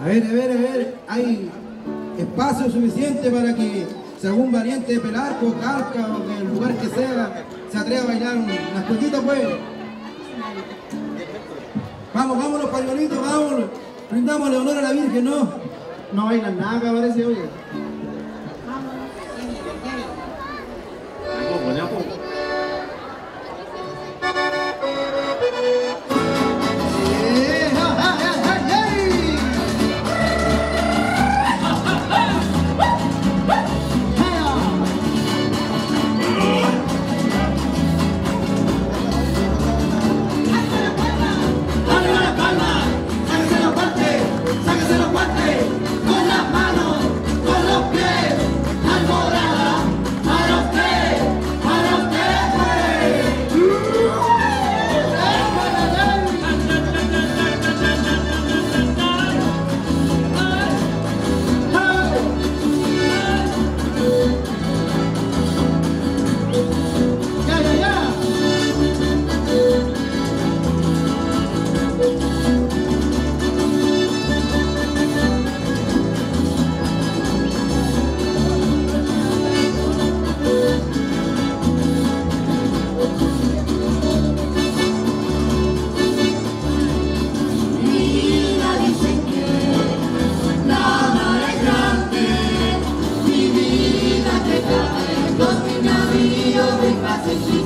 A ver, a ver, a ver, hay espacio suficiente para que según variante de Pelarco, carca o del lugar que sea, se atreva a bailar unas cuentitas pues. Vamos, vámonos, pañuelitos, vámonos. Brindámosle honor a la Virgen, ¿no? No bailan nada, parece, oye. Thank you.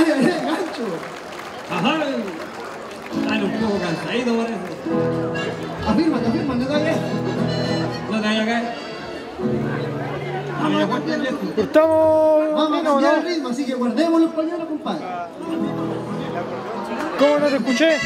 ¡Ay, ay, gancho! ¡Ajá! Dale un poco cansadito parece. Afírmate, afírmate, dale. No te vayas a caer. Ah, Vamos a el. Estamos... Vamos a cambiar el ritmo, así que guardemos los pañuelos, compadre. ¿Cómo no te escuché?